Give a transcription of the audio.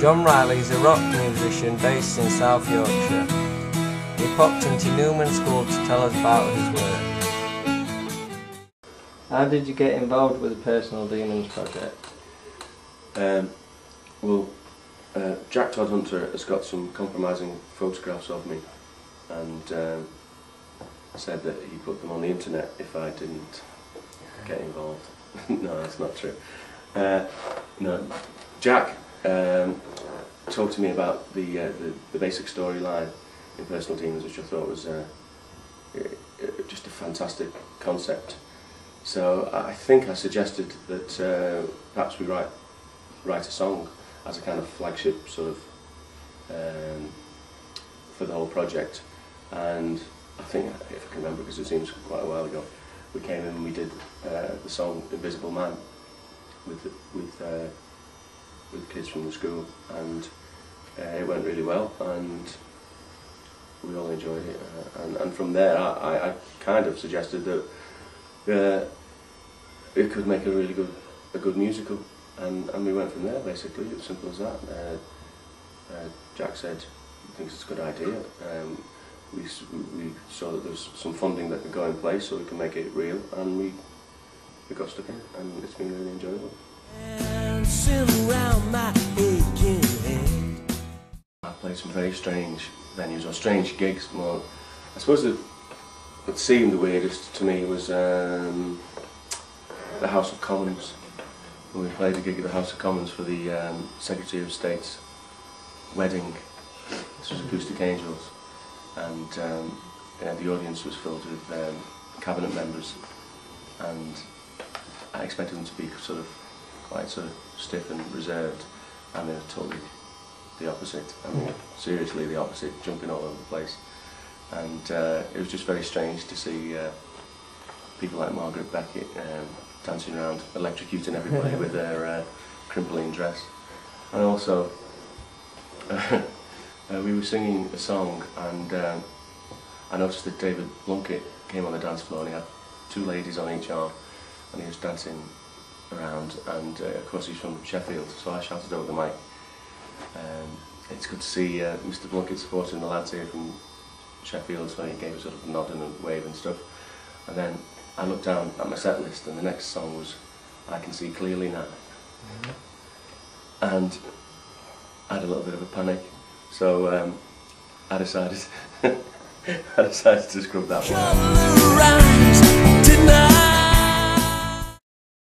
John Reilly is a rock musician based in South Yorkshire. He popped into Newman School to tell us about his work. How did you get involved with the Personal Demons project? Um, well, uh, Jack Todhunter has got some compromising photographs of me and um, said that he put them on the internet if I didn't get involved. no, that's not true. Uh, no, Jack um, talked to me about the, uh, the, the basic storyline in Personal Demons, which I thought was uh, uh, just a fantastic concept. So I think I suggested that uh, perhaps we write write a song as a kind of flagship sort of um, for the whole project. And I think, if I can remember, because it seems quite a while ago, we came in and we did uh, the song Invisible Man with with uh, with kids from the school, and uh, it went really well, and we all enjoyed it. Uh, and, and from there, I, I kind of suggested that uh, it could make a really good a good musical, and, and we went from there. Basically, it's simple as that. Uh, uh, Jack said he thinks it's a good idea. Um, we, we saw that there's some funding that could go in place so we can make it real, and we we got stuck in, and it's been really enjoyable. Played some very strange venues or strange gigs. More, I suppose that what seemed the weirdest to me was um, the House of Commons. When we played a gig at the House of Commons for the um, Secretary of State's wedding. This was Acoustic Angels, and um, yeah, the audience was filled with um, cabinet members, and I expected them to be sort of quite sort of stiff and reserved, and they were totally the opposite. I mean, seriously the opposite, jumping all over the place. And uh, it was just very strange to see uh, people like Margaret Beckett um, dancing around, electrocuting everybody with their uh, crimplene dress. And also, uh, we were singing a song, and um, I noticed that David Blunkett came on the dance floor, and he had two ladies on each arm, and he was dancing around. And uh, of course, he's from Sheffield, so I shouted over the mic. Um, it's good to see uh, Mr. Blunkett supporting the lads here from Sheffield, so he gave a sort of nod and a wave and stuff. And then I looked down at my set list, and the next song was I Can See Clearly Now. And I had a little bit of a panic, so um, I decided I decided to scrub that one.